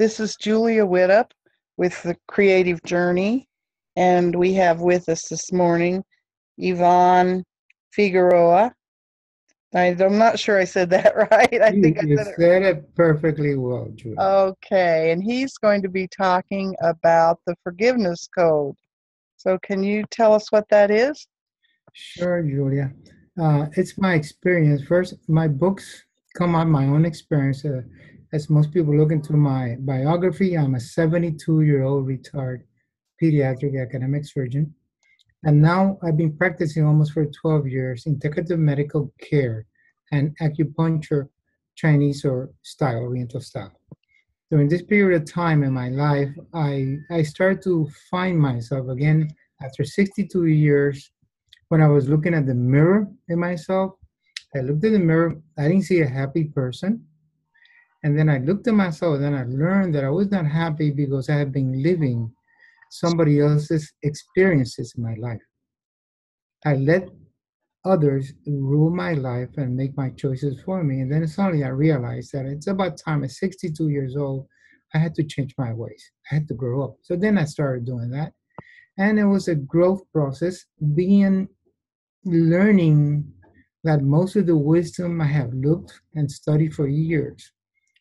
This is Julia Widup with the Creative Journey, and we have with us this morning Ivan Figueroa. I, am not sure I said that right. I you, think I you said, it, said it perfectly well, Julia. Okay, and he's going to be talking about the forgiveness code. So, can you tell us what that is? Sure, Julia. Uh, it's my experience. First, my books come on my own experience. Uh, as most people look into my biography, I'm a 72 year old retired pediatric academic surgeon. And now I've been practicing almost for 12 years integrative medical care and acupuncture, Chinese or style, Oriental style. During this period of time in my life, I, I started to find myself again after 62 years when I was looking at the mirror in myself. I looked at the mirror, I didn't see a happy person. And then I looked at myself and I learned that I was not happy because I had been living somebody else's experiences in my life. I let others rule my life and make my choices for me. And then suddenly I realized that it's about time at 62 years old, I had to change my ways. I had to grow up. So then I started doing that. And it was a growth process, being learning that most of the wisdom I have looked and studied for years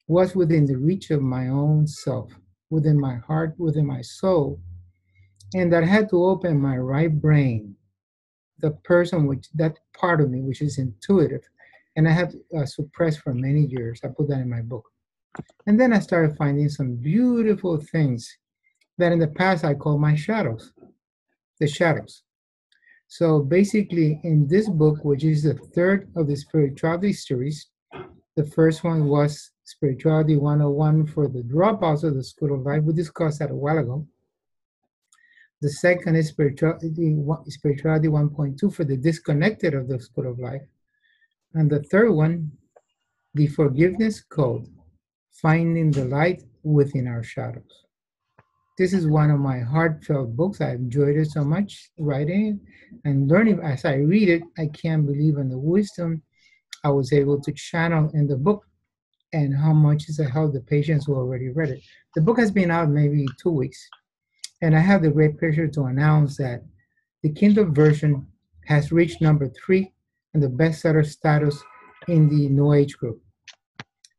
was within the reach of my own self, within my heart, within my soul, and that I had to open my right brain, the person which that part of me which is intuitive, and I have uh, suppressed for many years. I put that in my book, and then I started finding some beautiful things that in the past I called my shadows, the shadows. So basically, in this book, which is the third of the spirituality series, the first one was Spirituality 101 for the dropouts of the School of Life. We discussed that a while ago. The second is spirituality, spirituality 1.2 for the disconnected of the school of life. And the third one, the forgiveness code, finding the light within our shadows. This is one of my heartfelt books. I enjoyed it so much writing and learning. As I read it, I can't believe in the wisdom I was able to channel in the book and how much is it helped the patients who already read it. The book has been out maybe two weeks and I have the great pleasure to announce that the Kindle version has reached number three in the bestseller status in the New Age group.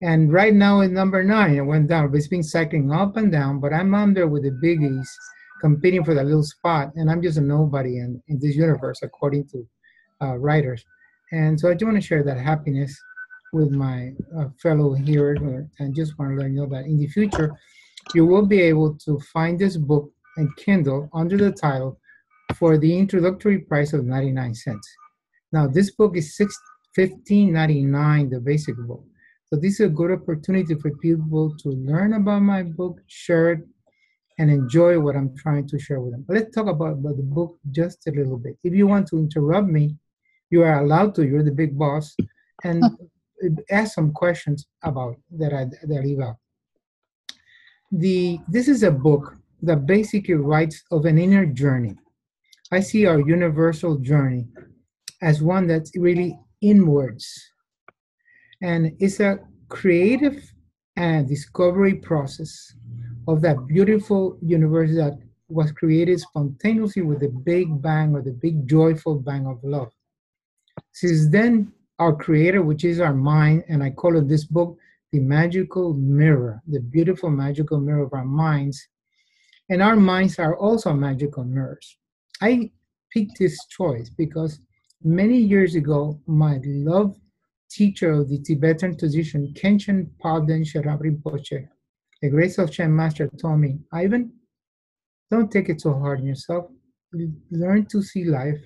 And right now it's number nine. It went down. But it's been cycling up and down, but I'm under with the biggies competing for that little spot. And I'm just a nobody in, in this universe, according to uh, writers. And so I do want to share that happiness with my uh, fellow hearers and just want to let you know that in the future, you will be able to find this book and Kindle under the title for the introductory price of 99 cents. Now, this book is $15.99, the basic book. So this is a good opportunity for people to learn about my book, share it, and enjoy what I'm trying to share with them. Let's talk about, about the book just a little bit. If you want to interrupt me, you are allowed to. You're the big boss, and ask some questions about that I that I leave out. The this is a book that basically writes of an inner journey. I see our universal journey as one that's really inwards. And it's a creative and discovery process of that beautiful universe that was created spontaneously with the big bang or the big joyful bang of love. Since then, our creator, which is our mind, and I call it this book, the magical mirror, the beautiful magical mirror of our minds, and our minds are also magical mirrors. I picked this choice because many years ago, my love teacher of the Tibetan tradition, Khenchen Palden Sherab Rinpoche, the great Dzogchen master, told me, Ivan, don't take it so hard on yourself. Learn to see life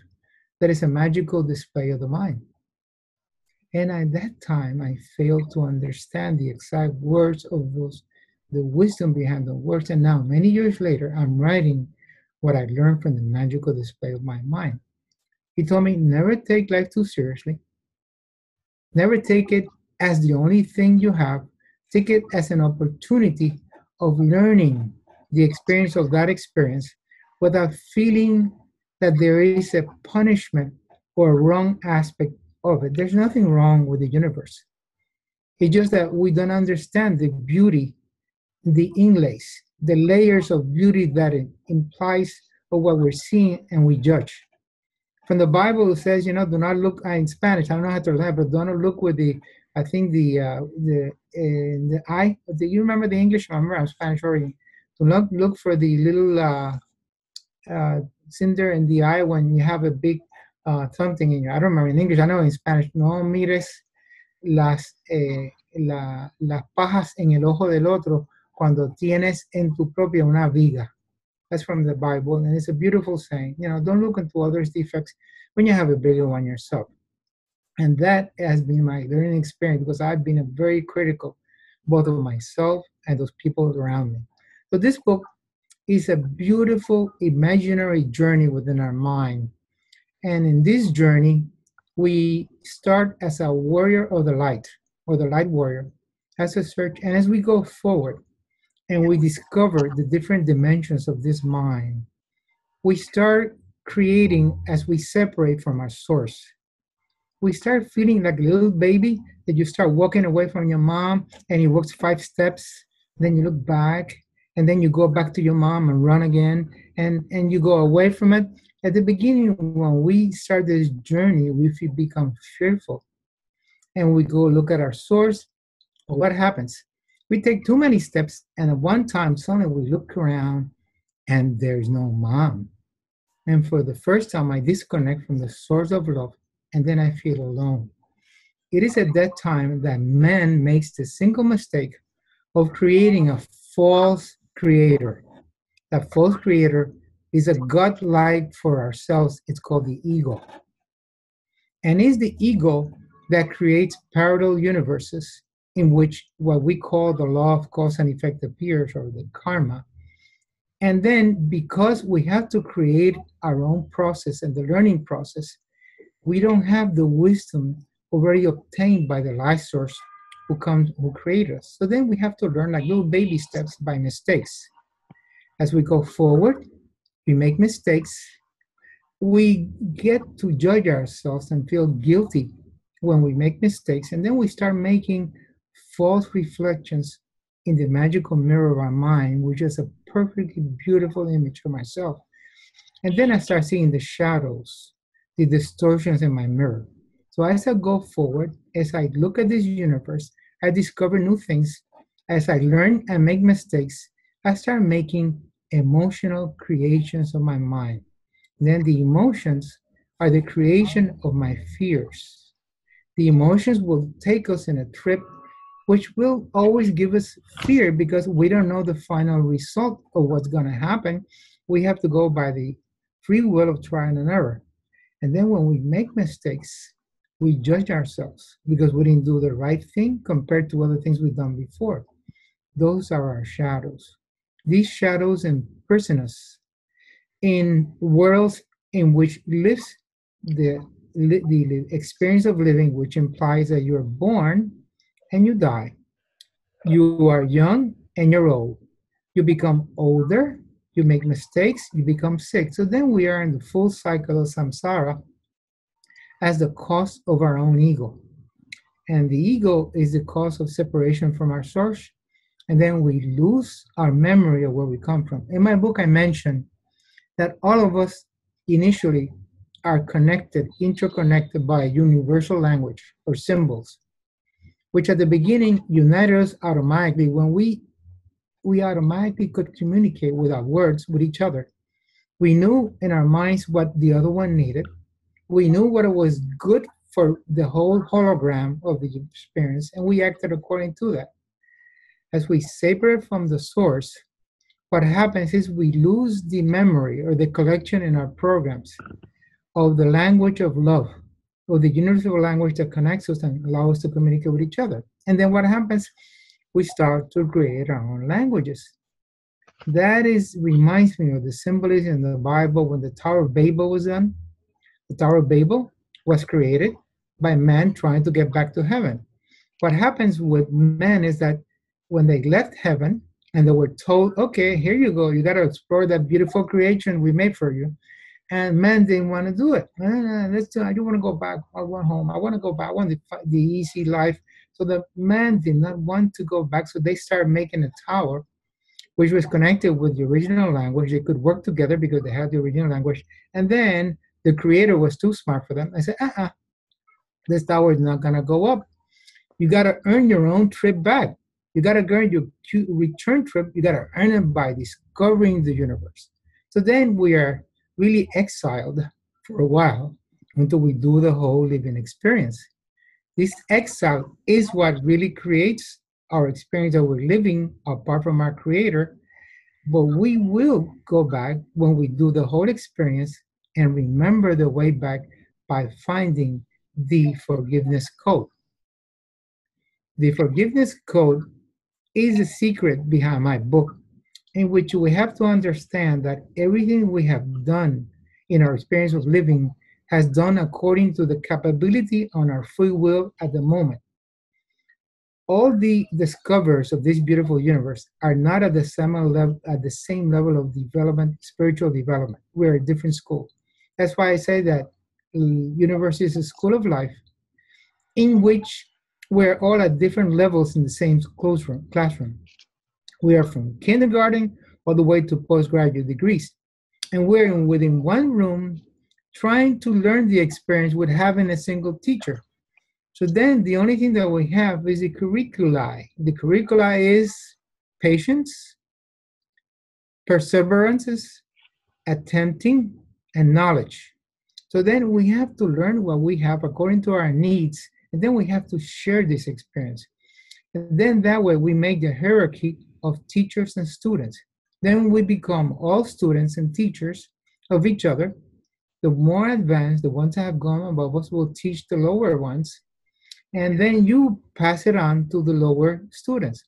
that is a magical display of the mind. And at that time, I failed to understand the exact words of those the wisdom behind the words. And now, many years later, I'm writing what I learned from the magical display of my mind. He told me, never take life too seriously. Never take it as the only thing you have. Take it as an opportunity of learning the experience of that experience without feeling that there is a punishment or a wrong aspect of it. There's nothing wrong with the universe. It's just that we don't understand the beauty the inlays, the layers of beauty that it implies of what we're seeing and we judge. From the Bible, it says, you know, do not look in Spanish. I don't know how to translate, but do not look with the, I think the uh, the uh, the eye. Do you remember the English? I remember I'm Spanish origin. Do not look for the little uh, uh, cinder in the eye when you have a big uh, something in your. I don't remember in English. I know in Spanish. No mires las eh, la, las pajas en el ojo del otro cuando tienes en tu propia una viga. That's from the Bible, and it's a beautiful saying. You know, don't look into others' defects when you have a bigger one yourself. And that has been my learning experience because I've been very critical, both of myself and those people around me. So this book is a beautiful imaginary journey within our mind. And in this journey, we start as a warrior of the light or the light warrior as a search. And as we go forward and we discover the different dimensions of this mind, we start creating as we separate from our source. We start feeling like a little baby that you start walking away from your mom and you walk five steps, then you look back, and then you go back to your mom and run again, and, and you go away from it. At the beginning, when we start this journey, we feel become fearful and we go look at our source, what happens? We take too many steps, and at one time, suddenly we look around and there's no mom. And for the first time, I disconnect from the source of love, and then I feel alone. It is at that time that man makes the single mistake of creating a false creator. That false creator is a God like for ourselves. It's called the ego. And is the ego that creates parallel universes in which what we call the law of cause and effect appears or the karma. And then because we have to create our own process and the learning process, we don't have the wisdom already obtained by the life source who come who create us. So then we have to learn like little baby steps by mistakes. As we go forward, we make mistakes, we get to judge ourselves and feel guilty when we make mistakes, and then we start making false reflections in the magical mirror of our mind, which is a perfectly beautiful image of myself. And then I start seeing the shadows, the distortions in my mirror. So as I go forward, as I look at this universe, I discover new things. As I learn and make mistakes, I start making emotional creations of my mind. Then the emotions are the creation of my fears the emotions will take us in a trip which will always give us fear because we don't know the final result of what's going to happen. We have to go by the free will of trial and error. And then when we make mistakes, we judge ourselves because we didn't do the right thing compared to other things we've done before. Those are our shadows. These shadows imprison us in worlds in which lives the the experience of living, which implies that you're born and you die. You are young and you're old. You become older, you make mistakes, you become sick. So then we are in the full cycle of samsara as the cost of our own ego. And the ego is the cause of separation from our source. And then we lose our memory of where we come from. In my book, I mentioned that all of us initially are connected, interconnected by a universal language or symbols, which at the beginning united us automatically when we we automatically could communicate without words with each other. We knew in our minds what the other one needed. We knew what it was good for the whole hologram of the experience, and we acted according to that. As we separate from the source, what happens is we lose the memory or the collection in our programs of the language of love, or the universal language that connects us and allows us to communicate with each other. And then what happens? We start to create our own languages. That is reminds me of the symbolism in the Bible when the Tower of Babel was done. The Tower of Babel was created by man trying to get back to heaven. What happens with men is that when they left heaven and they were told, okay, here you go, you got to explore that beautiful creation we made for you, and men didn't want to do it. Uh, let's do, I don't want to go back. I want home. I want to go back. I want the, the easy life. So the men did not want to go back. So they started making a tower which was connected with the original language. They could work together because they had the original language. And then the creator was too smart for them. I said, uh-uh, this tower is not gonna go up. You gotta earn your own trip back. You gotta earn your return trip. You gotta earn it by discovering the universe. So then we are really exiled for a while until we do the whole living experience. This exile is what really creates our experience that we're living apart from our creator. But we will go back when we do the whole experience and remember the way back by finding the forgiveness code. The forgiveness code is the secret behind my book, in which we have to understand that everything we have done in our experience of living has done according to the capability on our free will at the moment. All the discoverers of this beautiful universe are not at the same level at the same level of development, spiritual development. We're a different school. That's why I say that mm, university is a school of life in which we're all at different levels in the same classroom. classroom. We are from kindergarten all the way to postgraduate degrees. And we're in, within one room trying to learn the experience with having a single teacher. So then the only thing that we have is the curricula. The curricula is patience, perseverance, attempting, and knowledge. So then we have to learn what we have according to our needs, and then we have to share this experience. And then that way we make the hierarchy of teachers and students. Then we become all students and teachers of each other. The more advanced, the ones that have gone above us will teach the lower ones. And then you pass it on to the lower students.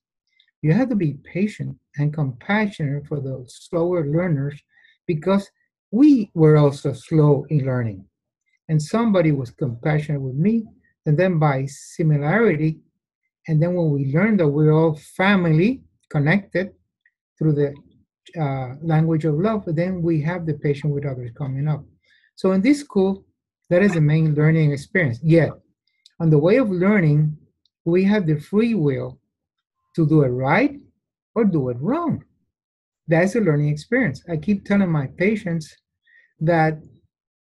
You have to be patient and compassionate for the slower learners because we were also slow in learning. And somebody was compassionate with me, and then by similarity, and then when we learned that we're all family connected through the uh, language of love, then we have the patience with others coming up. So in this school, that is the main learning experience. Yet, on the way of learning, we have the free will to do it right or do it wrong. That's a learning experience. I keep telling my patients that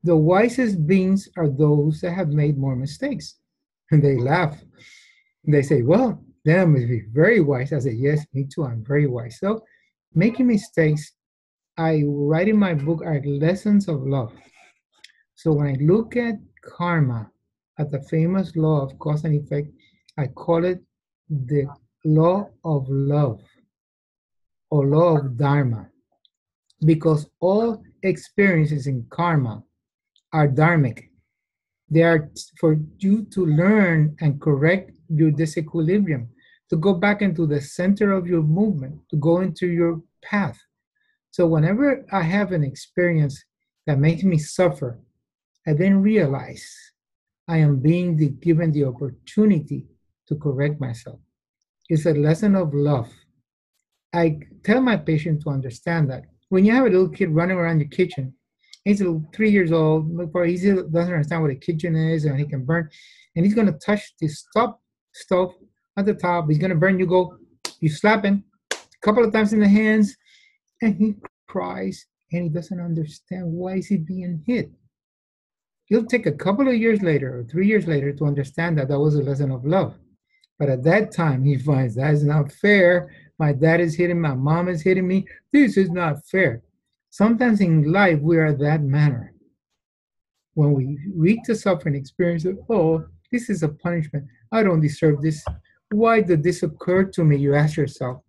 the wisest beings are those that have made more mistakes. And they laugh. They say, Well, then I must be very wise. I say, Yes, me too. I'm very wise. So, making mistakes, I write in my book are lessons of love. So, when I look at karma, at the famous law of cause and effect, I call it the law of love or law of dharma because all experiences in karma are dharmic. They are for you to learn and correct your disequilibrium, to go back into the center of your movement, to go into your path. So, whenever I have an experience that makes me suffer, I then realize I am being the, given the opportunity to correct myself. It's a lesson of love. I tell my patient to understand that when you have a little kid running around your kitchen, he's three years old, he doesn't understand what a kitchen is and he can burn, and he's gonna touch the stop stove at the top. He's gonna burn. You go, you slap him a couple of times in the hands, and he cries and he doesn't understand why is he being hit. He'll take a couple of years later or three years later to understand that that was a lesson of love. But at that time, he finds that is not fair my dad is hitting my mom is hitting me. This is not fair. Sometimes in life we are that manner. When we reach the suffering experience of, oh, this is a punishment. I don't deserve this. Why did this occur to me? You ask yourself.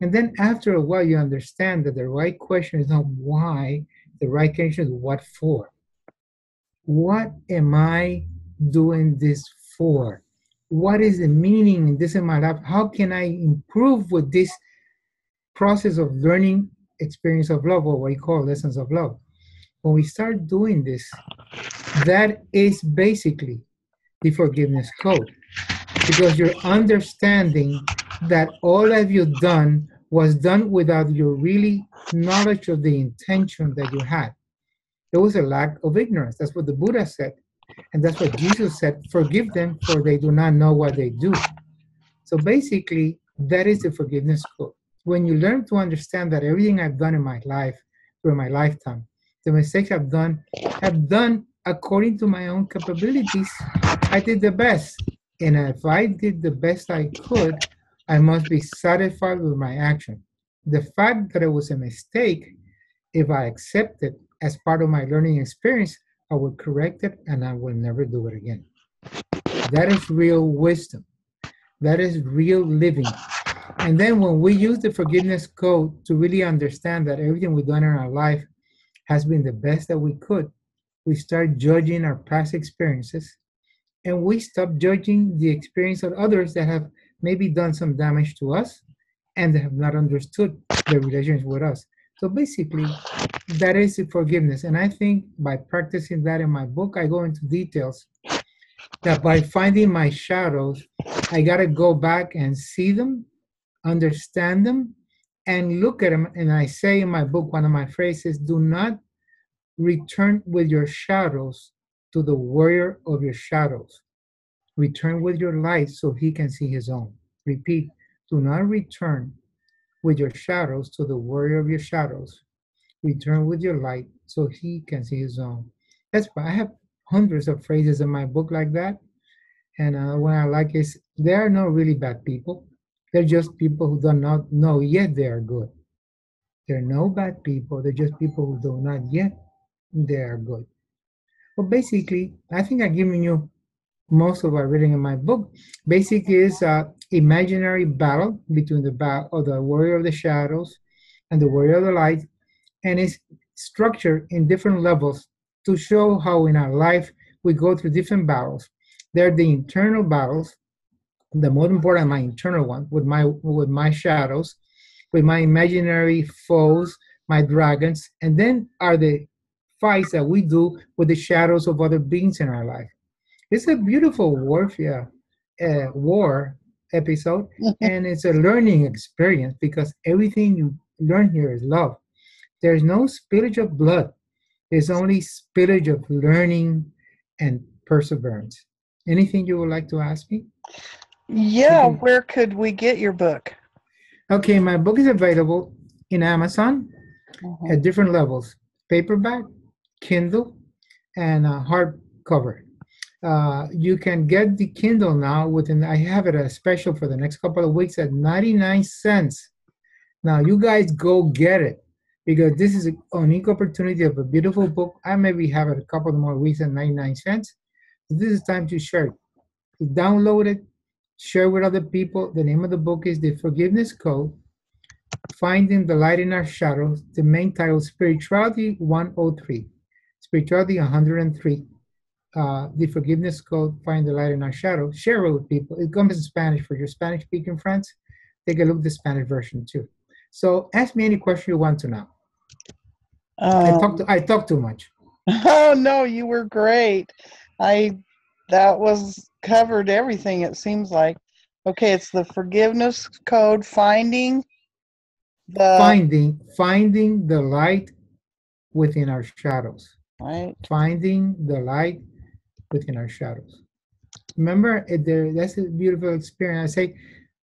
And then after a while, you understand that the right question is not why, the right question is what for. What am I doing this for? What is the meaning in this in my life? How can I improve with this process of learning experience of love, or what we call lessons of love? When we start doing this, that is basically the forgiveness code. Because you're understanding that all that you've done was done without your really knowledge of the intention that you had. There was a lack of ignorance. That's what the Buddha said. And that's what Jesus said forgive them, for they do not know what they do. So basically, that is the forgiveness code. when you learn to understand that everything I've done in my life, through my lifetime, the mistakes I've done, have done according to my own capabilities, I did the best. And if I did the best I could, I must be satisfied with my action. The fact that it was a mistake, if I accept it as part of my learning experience, I will correct it and I will never do it again. That is real wisdom. That is real living. And then when we use the forgiveness code to really understand that everything we've done in our life has been the best that we could, we start judging our past experiences and we stop judging the experience of others that have maybe done some damage to us and have not understood their relations with us. So basically, that is forgiveness. And I think by practicing that in my book, I go into details that by finding my shadows, I got to go back and see them, understand them, and look at them. And I say in my book, one of my phrases do not return with your shadows to the warrior of your shadows. Return with your light so he can see his own. Repeat, do not return with your shadows to the warrior of your shadows. Return with your light so he can see his own. That's why I have hundreds of phrases in my book like that. And uh, what I like is there are no really bad people. They're just people who do not know yet they are good. There are no bad people. They're just people who do not yet they are good. Well, basically, I think I've given you most of what I'm reading in my book. Basically, is a imaginary battle between the battle of the warrior of the shadows and the warrior of the light, and it's structured in different levels to show how in our life we go through different battles. There are the internal battles, the most important, my internal one, with my with my shadows, with my imaginary foes, my dragons, and then are the fights that we do with the shadows of other beings in our life. It's a beautiful warfare, uh, war episode, and it's a learning experience because everything you learn here is love. There's no spillage of blood. There's only spillage of learning and perseverance. Anything you would like to ask me? Yeah, where could we get your book? Okay, my book is available in Amazon mm-hmm. at different levels paperback, Kindle, and hardcover. Uh, you can get the Kindle now within, I have it a special for the next couple of weeks at 99 cents. Now, you guys go get it because this is a unique opportunity of a beautiful book. I maybe have it a couple more weeks at 99 cents. So this is time to share it. To download it, share with other people. The name of the book is The Forgiveness Code Finding the Light in Our Shadows. The main title Spirituality 103. Spirituality 103. Uh, the Forgiveness Code Find the Light in Our Shadow, Share it with people. It comes in Spanish for your Spanish speaking friends. Take a look at the Spanish version too. So ask me any question you want to know. Um, I talked. I talked too much. Oh no, you were great. I that was covered everything. It seems like. Okay, it's the forgiveness code. Finding the finding finding the light within our shadows. Right. Finding the light within our shadows. Remember, that's a beautiful experience. I say,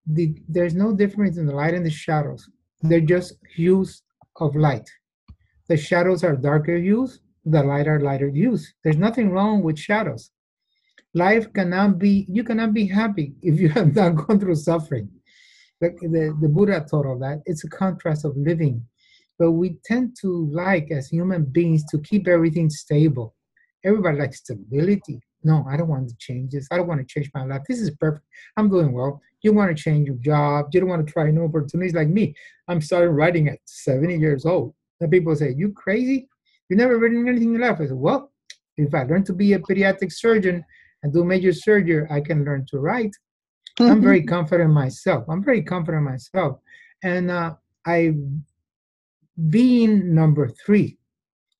the, there's no difference in the light and the shadows. They're just hues of light. The shadows are darker hues, the light are lighter hues. There's nothing wrong with shadows. Life cannot be, you cannot be happy if you have not gone through suffering. The, the, the Buddha taught all that. It's a contrast of living. But we tend to like, as human beings, to keep everything stable. Everybody likes stability. No, I don't want to change this. I don't want to change my life. This is perfect. I'm doing well. You want to change your job. You don't want to try new opportunities like me. I'm starting writing at 70 years old. And people say, You crazy? You never written anything in your life. I said, Well, if I learn to be a pediatric surgeon and do major surgery, I can learn to write. I'm very confident in myself. I'm very confident in myself. And uh, I, being number three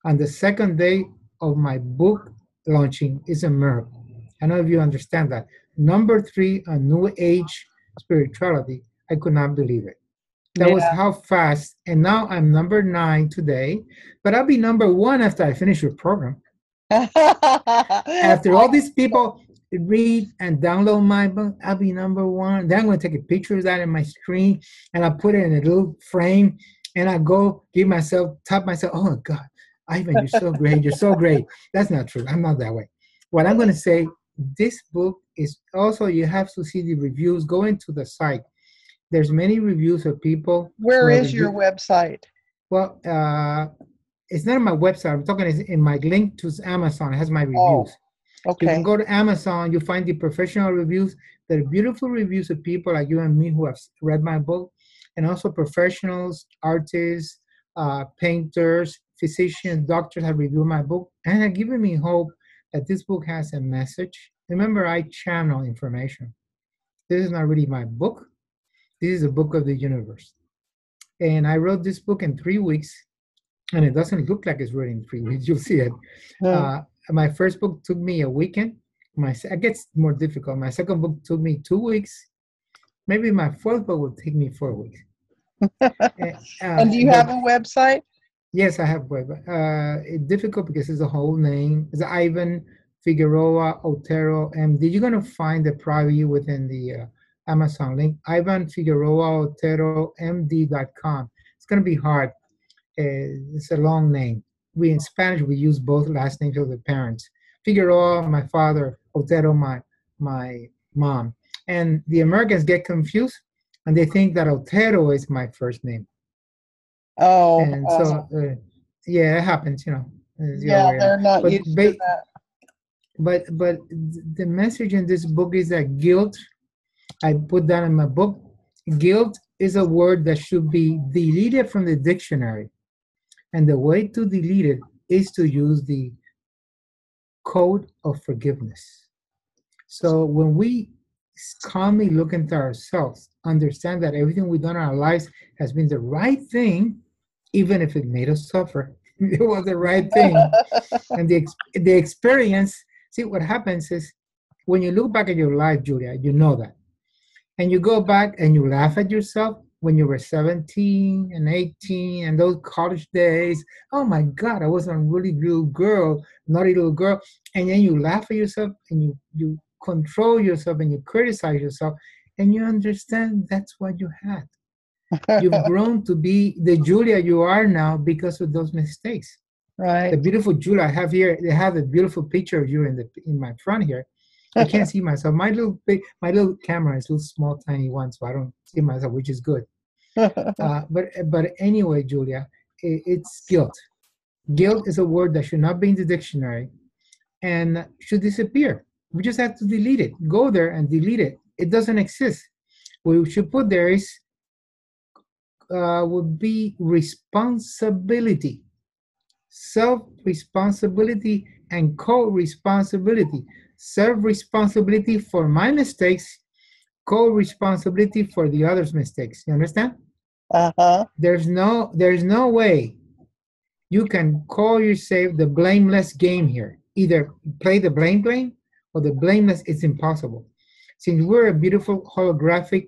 on the second day of my book launching is a miracle. I know if you understand that. Number three, a new age spirituality. I could not believe it. That yeah. was how fast. And now I'm number nine today, but I'll be number one after I finish your program. after all these people, read and download my book, I'll be number one. Then I'm going to take a picture of that in my screen and I'll put it in a little frame and I go give myself, tap myself, oh my God, Ivan, you're so great. You're so great. That's not true. I'm not that way. What I'm going to say, this book is also, you have to see the reviews. Go into the site. There's many reviews of people. Where is your website? Well, uh, it's not on my website. I'm talking in my link to Amazon. It has my oh, reviews. Oh, okay. You can go to Amazon. You find the professional reviews. There are beautiful reviews of people like you and me who have read my book, and also professionals, artists, uh, painters, physicians, doctors have reviewed my book and have given me hope that this book has a message. Remember, I channel information. This is not really my book. This is a book of the universe. And I wrote this book in three weeks, and it doesn't look like it's written in three weeks. You'll see it. Uh, my first book took me a weekend. My it gets more difficult. My second book took me two weeks. Maybe my fourth book will take me four weeks. and, uh, and do you have a website? Yes, I have web. Uh, it's difficult because it's a whole name. It's Ivan Figueroa Otero MD. You're gonna find the private within the uh, Amazon link. Ivan Figueroa Otero MD.com. It's gonna be hard. Uh, it's a long name. We in Spanish we use both last names of the parents. Figueroa, my father. Otero, my my mom. And the Americans get confused and they think that Otero is my first name. Oh, and awesome. so uh, yeah, it happens, you know. Yeah, they're not but, used to that. But but the message in this book is that guilt. I put that in my book. Guilt is a word that should be deleted from the dictionary, and the way to delete it is to use the code of forgiveness. So when we calmly look into ourselves, understand that everything we've done in our lives has been the right thing, even if it made us suffer. it was the right thing. and the, the experience, see, what happens is when you look back at your life, Julia, you know that. And you go back and you laugh at yourself when you were 17 and 18 and those college days. Oh my God, I was a really little girl, naughty little girl. And then you laugh at yourself and you, you control yourself and you criticize yourself and you understand that's what you had. You've grown to be the Julia you are now because of those mistakes. Right. The beautiful Julia I have here, they have a beautiful picture of you in the in my front here. I can't see myself. My little my little camera is a little small, tiny one, so I don't see myself, which is good. uh, but but anyway, Julia, it, it's guilt. Guilt is a word that should not be in the dictionary, and should disappear. We just have to delete it. Go there and delete it. It doesn't exist. What we should put there is uh, would be responsibility, self responsibility, and co responsibility. Self responsibility for my mistakes, co responsibility for the other's mistakes. You understand? Uh-huh. There's no there's no way you can call yourself the blameless game here. Either play the blame game or the blameless. It's impossible. Since we're a beautiful holographic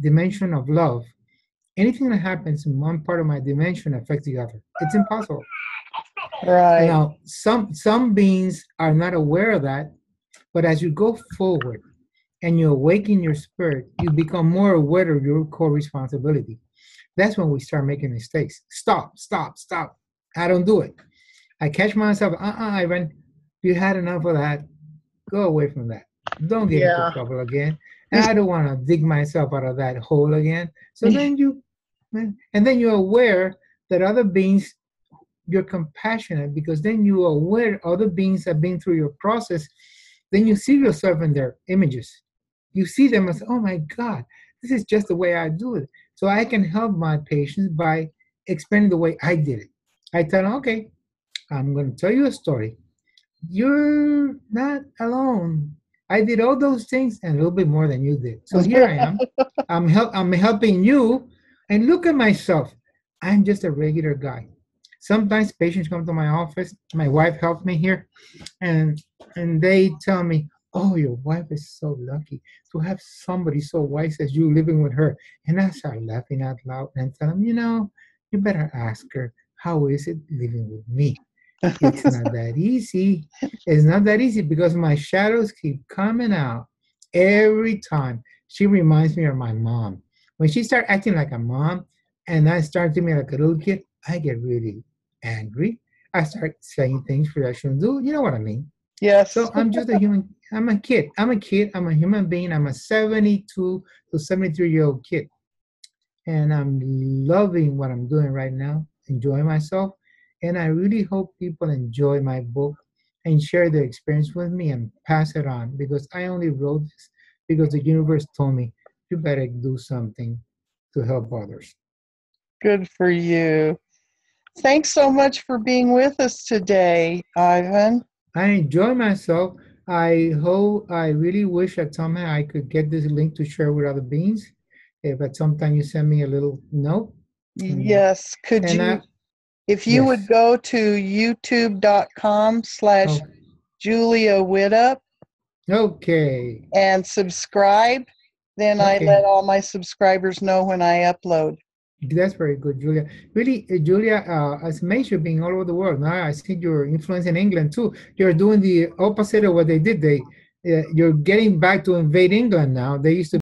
dimension of love, anything that happens in one part of my dimension affects the other. It's impossible. Right. Now, some some beings are not aware of that, but as you go forward and you awaken your spirit, you become more aware of your core responsibility. That's when we start making mistakes. Stop, stop, stop. I don't do it. I catch myself, uh-uh, Ivan, you had enough of that. Go away from that. Don't get yeah. into trouble again. And I don't want to dig myself out of that hole again. So mm. then you, and then you're aware that other beings, you're compassionate because then you are aware other beings have been through your process. Then you see yourself in their images. You see them as, oh my God, this is just the way I do it. So I can help my patients by explaining the way I did it. I tell them, okay, I'm going to tell you a story. You're not alone. I did all those things and a little bit more than you did. So here I am. I'm help I'm helping you and look at myself. I'm just a regular guy. Sometimes patients come to my office. My wife helps me here, and and they tell me, "Oh, your wife is so lucky to have somebody so wise as you living with her." And I start laughing out loud and tell them, "You know, you better ask her how is it living with me." It's not that easy. It's not that easy because my shadows keep coming out every time. She reminds me of my mom. When she starts acting like a mom and I start doing like a little kid, I get really angry. I start saying things that I shouldn't do. You know what I mean? Yes. So I'm just a human. I'm a kid. I'm a kid. I'm a human being. I'm a 72 to 73 year old kid. And I'm loving what I'm doing right now, enjoying myself. And I really hope people enjoy my book and share their experience with me and pass it on because I only wrote this because the universe told me you better do something to help others. Good for you. Thanks so much for being with us today, Ivan. I enjoy myself. I hope, I really wish at some time I could get this link to share with other beings. If at some time you send me a little note. Yes. Could And you, I- if you would go to youtube.com slash Julia Widup Okay, and subscribe, then I let all my subscribers know when I upload. that's very good, Julia. Really, uh, Julia, uh, as mentioned, being all over the world, now I see your influence in England too. You're doing the opposite of what they did. They, uh, you're getting back to invade England now. They used to